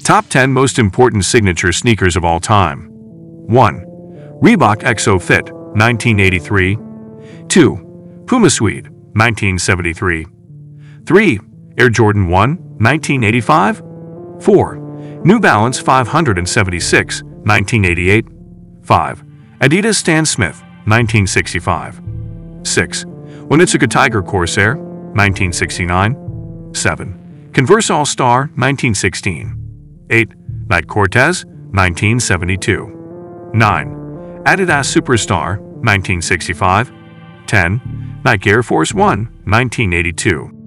Top 10 Most Important Signature Sneakers of All Time 1. Reebok Ex-O-Fit, 1983 2. Puma Suede, 1973 3. Air Jordan 1, 1985 4. New Balance 576, 1988 5. Adidas Stan Smith, 1965 6. Onitsuka Tiger Corsair, 1969 7. Converse All-Star, 1916 8. Nike Cortez, 1972 9. Adidas Superstar, 1965 10. Nike Air Force One, 1982